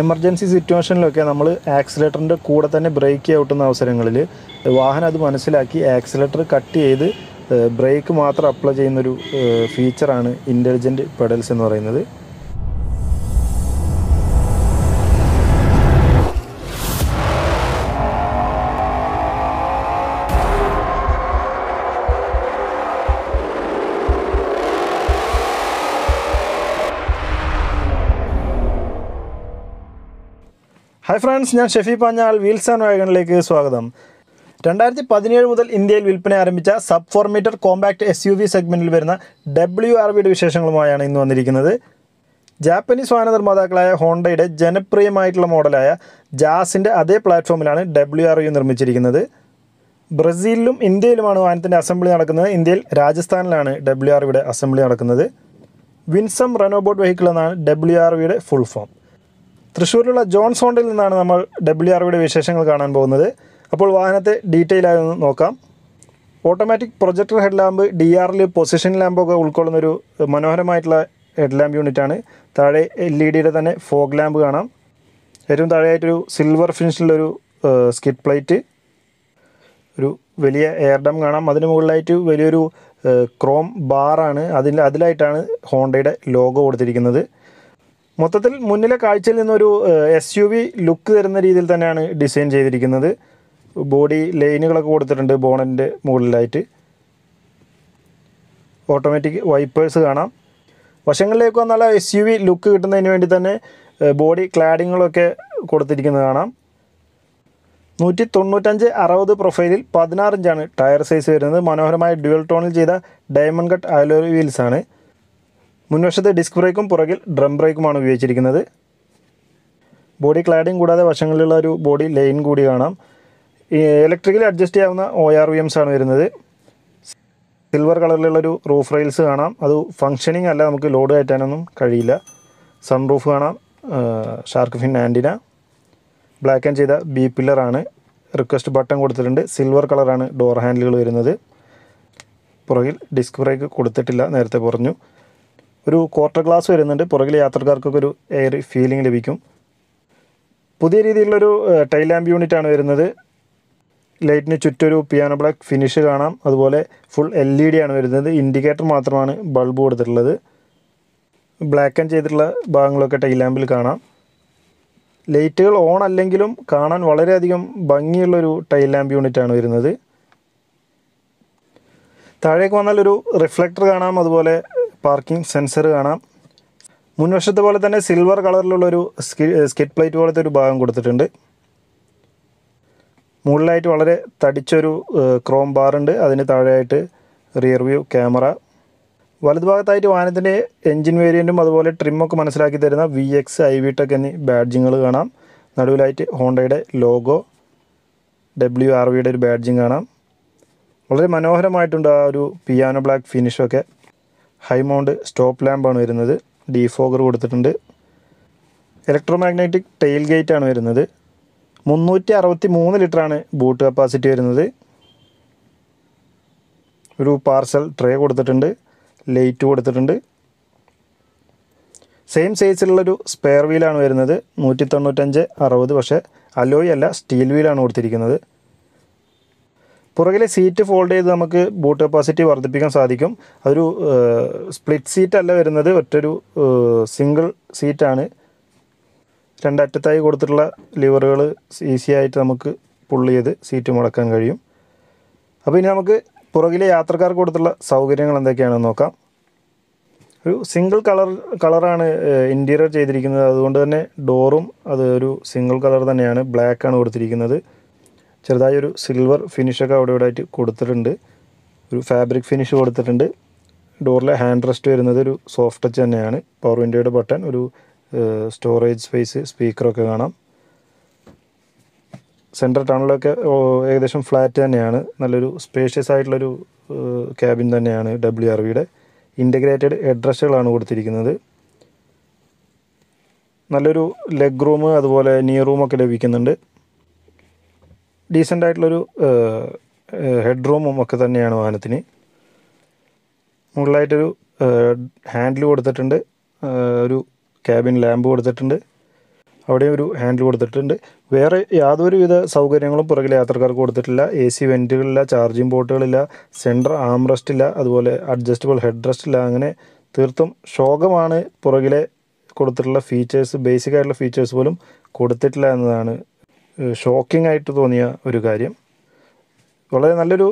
Emergency സിറ്റുവേഷനിലൊക്കെ നമ്മൾ ആക്സിലേറ്ററിന്റെ കൂടെ തന്നെ ബ്രേക്ക് ഔട്ടുന്ന അവസരങ്ങളിൽ വാഹനം അത് മനസ്സിലാക്കി ആക്സിലേറ്റർ കട്ട് ചെയ്ത് ബ്രേക്ക് മാത്രം അപ്ലൈ ചെയ്യുന്നൊരു ഫീച്ചറാണ് ഇന്റലിജന്റ് പെഡൽസ് എന്ന് പറയുന്നത്. ഹായ് ഫ്രണ്ട്സ് ഞാൻ ഷെഫി പാഞ്ഞാൾ വീൽസ് ആൻഡ് വാഗണിലേക്ക് സ്വാഗതം. രണ്ടായിരത്തി പതിനേഴ് മുതൽ ഇന്ത്യയിൽ വിൽപ്പന ആരംഭിച്ച sub four meter compact S U V സെഗ്മെന്റിൽ വരുന്ന ഡബ്ല്യു ആർ വിയുടെ വിശേഷങ്ങളുമായാണ് ഇന്ന് വന്നിരിക്കുന്നത്. ജാപ്പനീസ് വാഹന നിർമ്മാതാക്കളായ ഹോണ്ടയുടെ ജനപ്രിയമായിട്ടുള്ള മോഡലായ ജാസിന്റെ അതേ പ്ലാറ്റ്ഫോമിലാണ് ഡബ്ല്യു ആർ യു നിർമ്മിച്ചിരിക്കുന്നത്. ബ്രസീലിലും ഇന്ത്യയിലുമാണ് വാഹനത്തിന്റെ അസംബ്ലി നടക്കുന്നത്. ഇന്ത്യയിൽ രാജസ്ഥാനിലാണ് ഡബ്ല്യു ആർ വിയുടെ അസംബ്ലി നടക്കുന്നത്. വിൻസം റെനോബോട്ട് വെഹിക്കിൾ എന്നാണ് ഡബ്ല്യു ആർ വിയുടെ ഫുൾ ഫോം തൃശ്ശൂരിലുള്ള ജോൺ സോണ്ടിൽ നിന്നാണ് നമ്മൾ ഡബ്ല്യു ആർ വിയുടെ വിശേഷങ്ങൾ കാണാൻ പോകുന്നത്. അപ്പോൾ വാഹനത്തെ ഡീറ്റെയിൽ ആയി ഒന്ന് നോക്കാം. Automatic projector head lamp D ആറിൽ പൊസിഷൻ ലാമ്പൊക്കെ ഉൾക്കൊള്ളുന്ന ഒരു മനോഹരമായിട്ടുള്ള ഹെഡ് ലാമ്പ് യൂണിറ്റാണ് താഴെ എൽ ഇ ഡിയുടെ തന്നെ ഫോഗ് ലാമ്പ് കാണാം. ഏറ്റവും താഴെയായിട്ടൊരു സിൽവർ ഫിനിഷിലൊരു സ്കിറ്റ് പ്ലേറ്റ് ഒരു വലിയ എയർ ഡം കാണാം. അതിന് മുകളിലായിട്ട് വലിയൊരു ക്രോം ബാറാണ് അതിൽ അതിലായിട്ടാണ് ഹോണ്ടയുടെ ലോഗോ കൊടുത്തിരിക്കുന്നത്. മൊത്തത്തിൽ മുന്നിലെ കാഴ്ചയിൽ നിന്നൊരു എസ് യു വി ലുക്ക് തരുന്ന രീതിയിൽ തന്നെയാണ് ഡിസൈൻ ചെയ്തിരിക്കുന്നത്. ബോഡി ലൈനുകളൊക്കെ കൊടുത്തിട്ടുണ്ട് ബോണറ്റിന്റെ മുകളിലായിട്ട്. ഓട്ടോമാറ്റിക് വൈപ്പേഴ്സ് കാണാം. വശങ്ങളിലേക്ക് വന്നാൽ എസ് യു വി ലുക്ക് കിട്ടുന്നതിന് വേണ്ടി തന്നെ ബോഡി ക്ലാഡിങ്ങുകളൊക്കെ കൊടുത്തിരിക്കുന്നത് കാണാം. നൂറ്റി തൊണ്ണൂറ്റഞ്ച് അറുപത് പ്രൊഫൈലിൽ പതിനാറ് ഇഞ്ചാണ് ടയർ സൈസ് വരുന്നത്. മനോഹരമായ ഡ്യുവൽ ടോണിൽ ചെയ്ത ഡയമണ്ട് കട്ട് അലോറി വീൽസ് ആണ്. മുൻവശത്ത് ഡിസ്ക് ബ്രേക്കും പുറകിൽ ഡ്രം ബ്രേക്കുമാണ് ഉപയോഗിച്ചിരിക്കുന്നത്. ബോഡി ക്ലാഡിങ് കൂടാതെ വശങ്ങളിലുള്ള ഒരു ബോഡി ലൈൻ കൂടി കാണാം. ഇലക്ട്രിക്കലി അഡ്ജസ്റ്റ് ചെയ്യാവുന്ന ഒ ആർ വി എംസ് ആണ് വരുന്നത്. സിൽവർ കളറിലുള്ളൊരു റൂഫ് റെയിൽസ് കാണാം. അത് ഫങ്ഷനിങ് അല്ല നമുക്ക് ലോഡ് കയറ്റാനൊന്നും കഴിയില്ല. സൺ റൂഫ് കാണാം shark fin antenna black and ചെയ്ത ബി പില്ലറാണ് റിക്വസ്റ്റ് ബട്ടൺ കൊടുത്തിട്ടുണ്ട്. സിൽവർ കളറാണ് ഡോർ ഹാൻഡിലുകൾ വരുന്നത്. പുറകിൽ ഡിസ്ക് ബ്രേക്ക് കൊടുത്തിട്ടില്ല നേരത്തെ പറഞ്ഞു ഒരു ക്വാർട്ടർ ഗ്ലാസ് വരുന്നുണ്ട്. പുറകിൽ യാത്രക്കാർക്കൊക്കെ ഒരു എയർ ഫീലിംഗ് ലഭിക്കും. പുതിയ രീതിയിലുള്ളൊരു ടൈൽ ലാമ്പ് യൂണിറ്റ് ആണ് വരുന്നത്. ലൈറ്റിന് ചുറ്റൊരു പിയാനോ ബ്ലാക്ക് ഫിനിഷ് കാണാം. അതുപോലെ ഫുൾ എൽ ഇ ഡി ആണ് വരുന്നത്. ഇൻഡിക്കേറ്റർ മാത്രമാണ് ബൾബ് കൊടുത്തിട്ടുള്ളത്. ബ്ലാക്ക് ആൻഡ് ചെയ്തിട്ടുള്ള ഭാഗങ്ങളൊക്കെ ടൈൽ ലാമ്പിൽ കാണാം. ലൈറ്റുകൾ ഓൺ അല്ലെങ്കിലും കാണാൻ വളരെയധികം ഭംഗിയുള്ളൊരു ടൈൽ ലാമ്പ് യൂണിറ്റ് ആണ് വരുന്നത്. താഴേക്ക് വന്നാൽ ഒരു റിഫ്ലക്ടർ കാണാം. അതുപോലെ പാർക്കിംഗ് സെൻസർ കാണാം. മുൻവശത്തെ പോലെ തന്നെ സിൽവർ കളറിലുള്ളൊരു സ്കി സ്കിറ്റ് പ്ലേറ്റ് പോലത്തെ ഒരു ഭാഗം കൊടുത്തിട്ടുണ്ട്. മുകളിലായിട്ട് വളരെ തടിച്ചൊരു ക്രോം ബാറുണ്ട് അതിന് താഴെയായിട്ട് റിയർ വ്യൂ ക്യാമറ വലതുഭാഗത്തായിട്ട് വാഹനത്തിന്റെ എൻജിൻ വേരിയന്റും അതുപോലെ ട്രിമ്മൊക്കെ മനസ്സിലാക്കി തരുന്ന V X I V tech എന്നീ ബാഡ്ജിങ്ങൾ കാണാം. നടുവിലായിട്ട് ഹോണ്ടയുടെ ലോഗോ ഡബ്ല്യു ആർ വിയുടെ ഒരു ബാഡ്ജിങ് കാണാം. വളരെ മനോഹരമായിട്ടുണ്ട് ആ ഒരു പിയാനോ ബ്ലാക്ക് ഫിനിഷൊക്കെ ഹൈ മൗണ്ട് സ്റ്റോപ്പ് ലാമ്പാണ് വരുന്നത്. ഡീഫോഗർ കൊടുത്തിട്ടുണ്ട്. ഇലക്ട്രോമാഗ്നറ്റിക് ടെയിൽ ഗേറ്റ് ആണ് വരുന്നത്. മുന്നൂറ്റി അറുപത്തി മൂന്ന് ലിറ്ററാണ് ബൂട്ട് കപ്പാസിറ്റി വരുന്നത്. ഒരു പാർസൽ ട്രേ കൊടുത്തിട്ടുണ്ട്. ലൈറ്റ് കൊടുത്തിട്ടുണ്ട്. സെയിം സൈസിലുള്ളൊരു സ്പെയർ വീലാണ് വരുന്നത്. നൂറ്റി തൊണ്ണൂറ്റഞ്ച് അറുപത് പക്ഷേ അലോയ് അല്ല സ്റ്റീൽ വീലാണ് കൊടുത്തിരിക്കുന്നത്. പുറകിലെ സീറ്റ് ഫോൾഡ് ചെയ്ത് നമുക്ക് ബൂട്ട് കപ്പാസിറ്റി വർദ്ധിപ്പിക്കാൻ സാധിക്കും. അതൊരു സ്പ്ലിറ്റ് സീറ്റ് അല്ല വരുന്നത്. ഒറ്റൊരു സിംഗിൾ സീറ്റാണ് രണ്ടറ്റത്തായി കൊടുത്തിട്ടുള്ള ലിവറുകൾ ഈസി ആയിട്ട് നമുക്ക് പുള്ള് ചെയ്ത് സീറ്റ് മുടക്കാൻ കഴിയും. അപ്പോൾ ഇനി നമുക്ക് പുറകിലെ യാത്രക്കാർക്ക് കൊടുത്തുള്ള സൗകര്യങ്ങൾ എന്തൊക്കെയാണെന്ന് നോക്കാം. ഒരു സിംഗിൾ കളർ കളറാണ് ഇന്റീരിയർ ചെയ്തിരിക്കുന്നത്. അതുകൊണ്ട് തന്നെ ഡോറും അത് ഒരു സിംഗിൾ കളർ തന്നെയാണ്. ബ്ലാക്കാണ് കൊടുത്തിരിക്കുന്നത്. ചെറുതായി ഒരു സിൽവർ ഫിനിഷൊക്കെ അവിടെ ഇവിടെ ആയിട്ട് കൊടുത്തിട്ടുണ്ട്. ഒരു ഫാബ്രിക് ഫിനിഷ് കൊടുത്തിട്ടുണ്ട്. ഡോറിലെ ഹാൻഡ് റെസ്റ്റ് വരുന്നത് ഒരു സോഫ്റ്റ് ടച്ച് തന്നെയാണ്. പവർ വിൻഡോയുടെ ബട്ടൺ ഒരു സ്റ്റോറേജ് സ്പേസ് സ്പീക്കറൊക്കെ കാണാം. സെന്റർ ടണലൊക്കെ ഏകദേശം ഫ്ലാറ്റ് തന്നെയാണ്. നല്ലൊരു സ്പേഷ്യസ് ആയിട്ടുള്ളൊരു ക്യാബിൻ തന്നെയാണ് ഡബ്ല്യു ആർ വിയുടെ ഇന്റഗ്രേറ്റഡ് ഹെഡ്രസ്റ്റുകളാണ് കൊടുത്തിരിക്കുന്നത്. നല്ലൊരു ലെഗ് റൂം അതുപോലെ നിയർ റൂമൊക്കെ ലഭിക്കുന്നുണ്ട്. ഡീസന്റ് ആയിട്ടുള്ളൊരു ഹെഡ് റൂമും ഒക്കെ തന്നെയാണ് വാഹനത്തിന്. മുകളിലായിട്ടൊരു ഹാൻഡിൽ കൊടുത്തിട്ടുണ്ട്. ഒരു ക്യാബിൻ ലാമ്പ് കൊടുത്തിട്ടുണ്ട്. അവിടെ ഒരു ഹാൻഡിൽ കൊടുത്തിട്ടുണ്ട്. വേറെ യാതൊരുവിധ സൗകര്യങ്ങളും പുറകിലെ യാത്രക്കാർക്ക് കൊടുത്തിട്ടില്ല. എ സി വെന്റുകളില്ല ചാർജിങ് പോർട്ടുകളില്ല സെന്റർ ആംറസ്റ്റ് ഇല്ല അതുപോലെ അഡ്ജസ്റ്റബിൾ ഹെഡ് റെസ്റ്റ് ഇല്ല അങ്ങനെ തീർത്തും ശോകമാണ് പുറകിലെ കൊടുത്തിട്ടുള്ള ഫീച്ചേഴ്സ് ബേസിക് ആയിട്ടുള്ള ഫീച്ചേഴ്സ് പോലും കൊടുത്തിട്ടില്ല എന്നതാണ് ഷോക്കിംഗ് ആയിട്ട് തോന്നിയ ഒരു കാര്യം. വളരെ നല്ലൊരു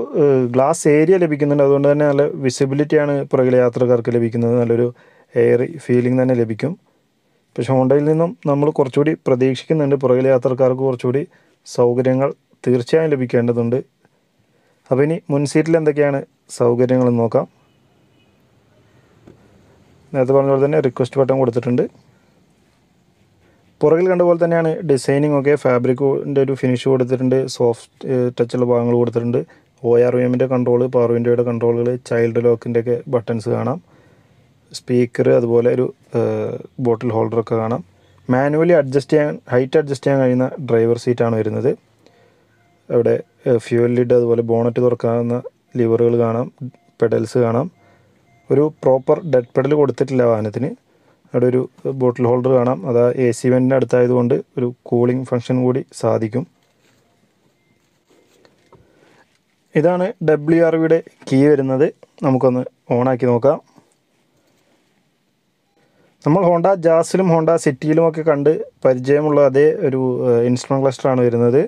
ഗ്ലാസ് ഏരിയ ലഭിക്കുന്നുണ്ട്. അതുകൊണ്ട് തന്നെ നല്ല വിസിബിലിറ്റിയാണ് പുറകിലെ യാത്രക്കാർക്ക് ലഭിക്കുന്നത്. നല്ലൊരു എയറി ഫീലിംഗ് തന്നെ ലഭിക്കും. പക്ഷേ ഹോണ്ടയിൽ നിന്നും നമ്മൾ കുറച്ചുകൂടി പ്രതീക്ഷിക്കുന്നുണ്ട്. പുറകിലെ യാത്രക്കാർക്ക് കുറച്ചുകൂടി സൗകര്യങ്ങൾ തീർച്ചയായും ലഭിക്കേണ്ടതുണ്ട്. അപ്പോൾ ഇനി മുൻ സീറ്റിൽ എന്തൊക്കെയാണ് സൗകര്യങ്ങൾ നോക്കാം. നേരത്തെ പറഞ്ഞ പോലെ തന്നെ റിക്വസ്റ്റ് ബട്ടൺ കൊടുത്തിട്ടുണ്ട്. പുറകിൽ കണ്ട പോലെ തന്നെയാണ് ഡിസൈനിങ് ഒക്കെ. ഫാബ്രിക്കിന്റെ ഒരു ഫിനിഷ് കൊടുത്തിട്ടുണ്ട്. സോഫ്റ്റ് ടച്ചുള്ള ഭാഗങ്ങൾ കൊടുത്തിട്ടുണ്ട്. ഒ ആർ വി എമ്മിന്റെ കൺട്രോൾ പവർ വിൻഡോയുടെ കൺട്രോളുകൾ ചൈൽഡ് ലോക്കിന്റെ ഒക്കെ ബട്ടൺസ് കാണാം. സ്പീക്കർ അതുപോലെ ഒരു ബോട്ടിൽ ഹോൾഡറൊക്കെ കാണാം. മാനുവലി അഡ്ജസ്റ്റ് ചെയ്യാൻ ഹൈറ്റ് അഡ്ജസ്റ്റ് ചെയ്യാൻ കഴിയുന്ന ഡ്രൈവർ സീറ്റാണ് വരുന്നത്. അവിടെ ഫ്യൂൽ ലിഡ് അതുപോലെ ബോണറ്റ് തുറക്കാവുന്ന ലിവറുകൾ കാണാം. പെഡൽസ് കാണാം. ഒരു പ്രോപ്പർ ഡെഡ് പെഡൽ കൊടുത്തിട്ടില്ല വാഹനത്തിന്. അവിടെ ഒരു ബോട്ടിൽ ഹോൾഡർ കാണാം. അത് എ സി വെന്റിന്റെ അടുത്തായതുകൊണ്ട് ഒരു കൂളിംഗ് ഫങ്ഷൻ കൂടി സാധിക്കും. ഇതാണ് ഡബ്ല്യു ആർ വിയുടെ കീ വരുന്നത്. നമുക്കൊന്ന് ഓണാക്കി നോക്കാം. നമ്മൾ ഹോണ്ട ജാസിലും ഹോണ്ട സിറ്റിയിലുമൊക്കെ കണ്ട് പരിചയമുള്ള അതേ ഒരു ഇൻസ്ട്രുമെന്റ് ക്ലസ്റ്ററാണ് വരുന്നത്.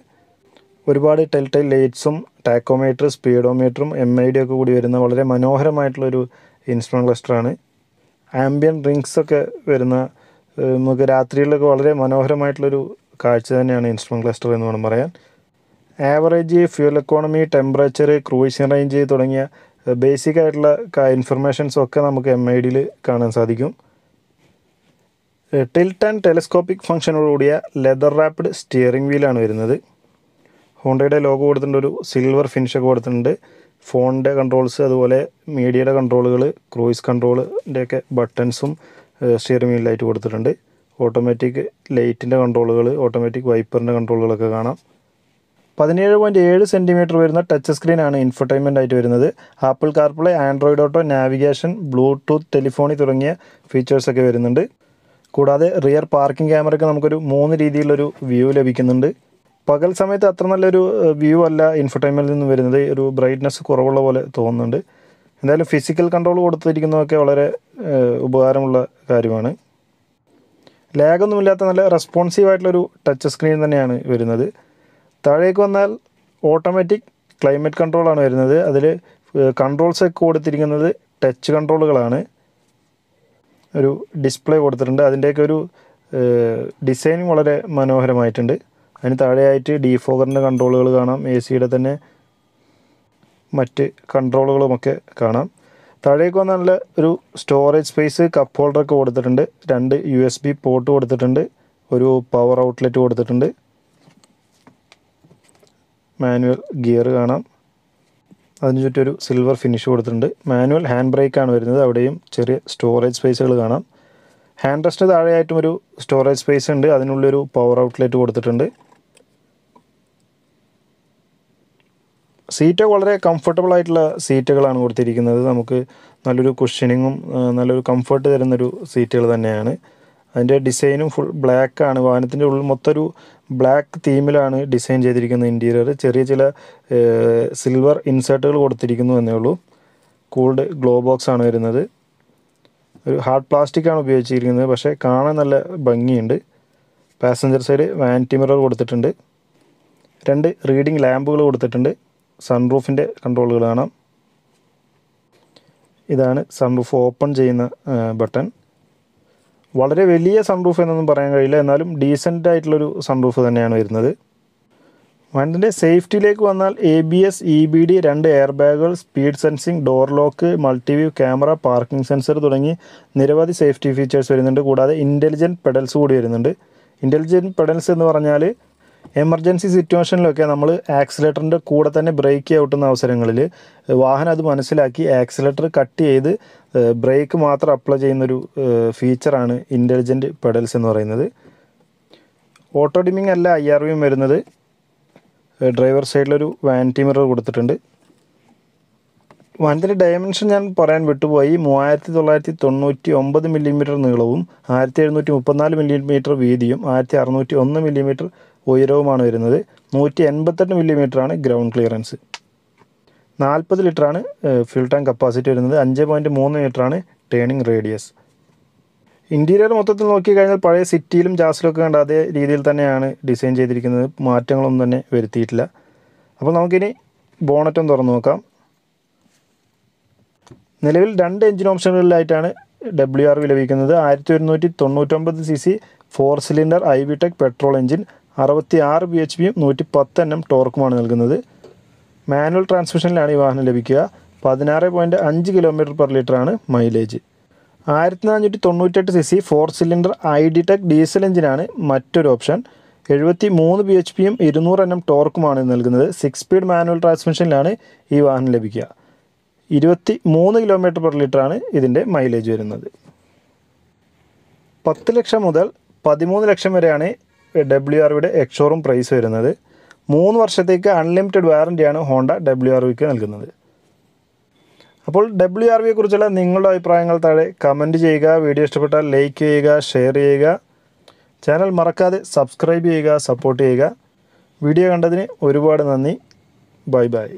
ഒരുപാട് ടെൽ ടൈൽ ലൈറ്റ്സും ടാക്കോമീറ്റർ സ്പീഡോമീറ്ററും എം ഐ ഡി ഒക്കെ കൂടി വരുന്ന വളരെ മനോഹരമായിട്ടുള്ളൊരു ഇൻസ്ട്രുമെന്റ് ക്ലസ്റ്ററാണ് ആംബിയൻ റിങ്സ് ഒക്കെ വരുന്ന നമുക്ക് രാത്രികളിലൊക്കെ വളരെ മനോഹരമായിട്ടുള്ളൊരു കാഴ്ച തന്നെയാണ് ഇൻസ്ട്രുമെന്റ് ക്ലസ്റ്റർ എന്ന് വേണം പറയാൻ. Average fuel economy temperature cruising range തുടങ്ങിയ ബേസിക് ആയിട്ടുള്ള ഇൻഫർമേഷൻസ് ഒക്കെ നമുക്ക് എം ഐ ഡിയിൽ കാണാൻ സാധിക്കും. ടിൽട്ട് ആൻഡ് ടെലിസ്കോപ്പിക് ഫംഗ്ഷനോടുകൂടിയ ലെതർ റാപ്പിഡ് സ്റ്റിയറിംഗ് വീലാണ് വരുന്നത്. ഹോണ്ടയുടെ ലോഗോ കൊടുത്തിട്ടുണ്ട് ഒരു സിൽവർ ഫിനിഷൊക്കെ കൊടുത്തിട്ടുണ്ട്. ഫോണിന്റെ കൺട്രോൾസ് അതുപോലെ മീഡിയയുടെ കൺട്രോളുകൾ ക്രൂയിസ് കൺട്രോളിന്റെ ഒക്കെ ബട്ടൺസും സ്റ്റിയറിംഗ് വീലിലായിട്ട് കൊടുത്തിട്ടുണ്ട്. ഓട്ടോമാറ്റിക് ലൈറ്റിന്റെ കൺട്രോളുകൾ ഓട്ടോമാറ്റിക് വൈപ്പറിന്റെ കൺട്രോളുകളൊക്കെ കാണാം. പതിനേഴ് പോയിന്റ് ഏഴ് സെന്റിമീറ്റർ വരുന്ന ടച്ച് സ്ക്രീനാണ് ഇൻഫർടൈൻമെന്റ് ആയിട്ട് വരുന്നത്. Apple CarPlay Android Auto navigation Bluetooth telephony തുടങ്ങിയ ഫീച്ചേഴ്സൊക്കെ വരുന്നുണ്ട്. കൂടാതെ റിയർ പാർക്കിംഗ് ക്യാമറയ്ക്ക് നമുക്കൊരു മൂന്ന് രീതിയിലൊരു വ്യൂ ലഭിക്കുന്നുണ്ട്. പകൽ സമയത്ത് അത്ര നല്ലൊരു വ്യൂ അല്ല ഇൻഫർടൈൻമെന്റിൽ നിന്ന് വരുന്നത്. ഒരു ബ്രൈറ്റ്നസ് കുറവുള്ള പോലെ തോന്നുന്നുണ്ട്. എന്തായാലും ഫിസിക്കൽ കൺട്രോൾ കൊടുത്തിരിക്കുന്നതൊക്കെ വളരെ ഉപകാരമുള്ള കാര്യമാണ്. ലാഗൊന്നുമില്ലാത്ത നല്ല റെസ്പോൺസീവ് ആയിട്ടുള്ളൊരു ടച്ച് സ്ക്രീൻ തന്നെയാണ് വരുന്നത്. താഴേക്ക് വന്നാൽ ഓട്ടോമാറ്റിക് ക്ലൈമറ്റ് കൺട്രോളാണ് വരുന്നത്. അതിൽ കൺട്രോൾസ് ഒക്കെ കൊടുത്തിരിക്കുന്നത് ടച്ച് കൺട്രോളുകളാണ് ഒരു ഡിസ്പ്ലേ കൊടുത്തിട്ടുണ്ട്. അതിന്റെയൊക്കെ ഒരു ഡിസൈനും വളരെ മനോഹരമായിട്ടുണ്ട്. അതിന് താഴെയായിട്ട് ഡീഫോഗറിന്റെ കൺട്രോളുകൾ കാണാം. എ സിയുടെ തന്നെ മറ്റ് കൺട്രോളുകളുമൊക്കെ കാണാം. താഴേക്ക് വന്ന നല്ല ഒരു സ്റ്റോറേജ് സ്പേസ് കപ്പ് ഹോൾഡറൊക്കെ കൊടുത്തിട്ടുണ്ട്. രണ്ട് യു എസ് ബി പോർട്ട് കൊടുത്തിട്ടുണ്ട്. ഒരു പവർ ഔട്ട്ലെറ്റ് കൊടുത്തിട്ടുണ്ട്. മാനുവൽ ഗിയർ കാണാം. അതിന് ചുറ്റും ഒരു സിൽവർ ഫിനിഷ് കൊടുത്തിട്ടുണ്ട്. മാനുവൽ ഹാൻഡ് ബ്രേക്കാണ് വരുന്നത്. അവിടെയും ചെറിയ സ്റ്റോറേജ് സ്പേസുകൾ കാണാം. ഹാൻഡ് റെസ്റ്റ് താഴെയായിട്ടും ഒരു സ്റ്റോറേജ് സ്പേസ് ഉണ്ട്. അതിനുള്ളൊരു പവർ ഔട്ട്ലെറ്റ് കൊടുത്തിട്ടുണ്ട്. സീറ്റ് വളരെ കംഫർട്ടബിൾ ആയിട്ടുള്ള സീറ്റുകളാണ് കൊടുത്തിരിക്കുന്നത്. നമുക്ക് നല്ലൊരു കുഷനിങ്ങും നല്ലൊരു കംഫർട്ട് തരുന്നൊരു സീറ്റുകൾ തന്നെയാണ്. അതിന്റെ ഡിസൈനും ഫുൾ ബ്ലാക്ക് ആണ്. വാഹനത്തിന്റെ ഉള്ളിൽ മൊത്തം ഒരു ബ്ലാക്ക് തീമിലാണ് ഡിസൈൻ ചെയ്തിരിക്കുന്നത് ഇന്റീരിയർ ചെറിയ ചില സിൽവർ ഇൻസേർട്ടുകൾ കൊടുത്തിരിക്കുന്നു എന്നേ ഉള്ളൂ. കൂൾഡ് ഗ്ലോ ബോക്സ് ആണ് വരുന്നത്. ഒരു ഹാർഡ് പ്ലാസ്റ്റിക് ആണ് ഉപയോഗിച്ചിരിക്കുന്നത്. പക്ഷേ കാണാൻ നല്ല ഭംഗിയുണ്ട്. പാസഞ്ചർ സൈഡ് വാന്റി മിറർ കൊടുത്തിട്ടുണ്ട്. രണ്ട് റീഡിംഗ് ലാമ്പുകൾ കൊടുത്തിട്ടുണ്ട്. സൺറൂഫിന്റെ കൺട്രോളുകൾ കാണാം. ഇതാണ് സൺറൂഫ് ഓപ്പൺ ചെയ്യുന്ന ബട്ടൺ വളരെ വലിയ സൺറൂഫ് എന്നൊന്നും പറയാൻ കഴിയില്ല. എന്നാലും ഡീസന്റ് ആയിട്ടുള്ളൊരു സൺറൂഫ് തന്നെയാണ് വരുന്നത്. വണ്ടിന്റെ സേഫ്റ്റിയിലേക്ക് വന്നാൽ A B S E B D രണ്ട് എയർ ബാഗുകൾ speed sensing door lock multiview camera parking sensor തുടങ്ങി നിരവധി സേഫ്റ്റി ഫീച്ചേഴ്സ് വരുന്നുണ്ട്. കൂടാതെ ഇന്റലിജന്റ് പെഡൽസ് കൂടി വരുന്നുണ്ട്. ഇന്റലിജന്റ് പെഡൽസ് എന്ന് പറഞ്ഞാൽ എമർജൻസി സിറ്റുവേഷനിലൊക്കെ നമ്മൾ ആക്സിലേറ്ററിന്റെ കൂടെ തന്നെ ബ്രേക്ക് ഔട്ടുന്ന അവസരങ്ങളിൽ വാഹനം അത് മനസ്സിലാക്കി ആക്സിലേറ്റർ കട്ട് ചെയ്ത് ബ്രേക്ക് മാത്രം അപ്ലൈ ചെയ്യുന്നൊരു ഫീച്ചറാണ് ഇന്റലിജന്റ് പെഡൽസ് എന്ന് പറയുന്നത്. ഓട്ടോ ഡിമ്മിങ് അല്ല ഐ ആർ വിയും വരുന്നത്. ഡ്രൈവർ സൈഡിലൊരു വാന്റി മിറർ കൊടുത്തിട്ടുണ്ട്. വാഹനത്തിന്റെ ഡയമെൻഷൻ ഞാൻ പറയാൻ വിട്ടുപോയി. മൂവായിരത്തി തൊള്ളായിരത്തി തൊണ്ണൂറ്റി ഒമ്പത് മില്ലിമീറ്റർ നീളവും ആയിരത്തി എഴുന്നൂറ്റി മുപ്പത്തിനാല് മില്ലിമീറ്റർ വീതിയും ആയിരത്തി അറുന്നൂറ്റി ഒന്ന് മില്ലിമീറ്റർ ഉയരവുമാണ് വരുന്നത്. നൂറ്റി എൺപത്തെട്ട് മില്ലിമീറ്ററാണ് ഗ്രൗണ്ട് ക്ലിയറൻസ്. നാൽപ്പത് ലിറ്ററാണ് ഫിൽ ടാങ്ക് കപ്പാസിറ്റി വരുന്നത്. അഞ്ച് പോയിന്റ് മൂന്ന് മീറ്ററാണ് ടേണിംഗ് റേഡിയസ്. ഇന്റീരിയർ മൊത്തത്തിൽ നോക്കിക്കഴിഞ്ഞാൽ പഴയ സിറ്റിയിലും ജാസിലും ഒക്കെ കണ്ട അതേ രീതിയിൽ തന്നെയാണ് ഡിസൈൻ ചെയ്തിരിക്കുന്നത്. മാറ്റങ്ങളൊന്നും തന്നെ വരുത്തിയിട്ടില്ല. അപ്പോൾ നമുക്കിനി ബോണറ്റും തുറന്നു നോക്കാം. നിലവിൽ രണ്ട് എഞ്ചിൻ ഓപ്ഷനുകളിലായിട്ടാണ് ഡബ്ല്യു ആർ വി ലഭിക്കുന്നത്. ആയിരത്തി ഒരുന്നൂറ്റി തൊണ്ണൂറ്റൊമ്പത് C C four cylinder I V TEC petrol engine അറുപത്തി ആറ് ബി എച്ച് പിയും നൂറ്റി പത്ത് എൻ എം ടോർക്കുമാണ് നൽകുന്നത്. മാനുവൽ ട്രാൻസ്മിഷനിലാണ് ഈ വാഹനം ലഭിക്കുക. പതിനാറ് പോയിന്റ് അഞ്ച് കിലോമീറ്റർ പെർ ലിറ്ററാണ് മൈലേജ് ആയിരത്തി നാനൂറ്റി തൊണ്ണൂറ്റെട്ട് C C four cylinder I D TEC diesel എഞ്ചിനാണ് മറ്റൊരു ഓപ്ഷൻ എഴുപത്തി മൂന്ന് ബി എച്ച് പിയും ഇരുന്നൂറ് എൻ എം ടോർക്കുമാണ് നൽകുന്നത്. സിക്സ് സ്പീഡ് മാനുവൽ ട്രാൻസ്മിഷനിലാണ് ഈ വാഹനം ലഭിക്കുക. ഇരുപത്തി മൂന്ന് കിലോമീറ്റർ പെർ ലിറ്ററാണ് ഇതിന്റെ മൈലേജ് വരുന്നത്. പത്ത് ലക്ഷം മുതൽ പതിമൂന്ന് ലക്ഷം വരെയാണ് ഡബ്ല്യു ആർ വിയുടെ എക്സോറും പ്രൈസ് വരുന്നത് മൂന്ന് വർഷത്തേക്ക് അൺലിമിറ്റഡ് വാറന്റിയാണ് ഹോണ്ട ഡബ്ല്യു ആർ വിക്ക് നൽകുന്നത്. അപ്പോൾ ഡബ്ല്യു ആർ വിയെ കുറിച്ചുള്ള നിങ്ങളുടെ അഭിപ്രായങ്ങൾ താഴെ കമന്റ് ചെയ്യുക. വീഡിയോ ഇഷ്ടപ്പെട്ടാൽ ലൈക്ക് ചെയ്യുക ഷെയർ ചെയ്യുക. ചാനൽ മറക്കാതെ സബ്സ്ക്രൈബ് ചെയ്യുക സപ്പോർട്ട് ചെയ്യുക. വീഡിയോ കണ്ടതിന് ഒരുപാട് നന്ദി. Bye bye